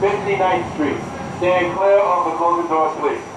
59th Street. Stand clear of the closing doors, please.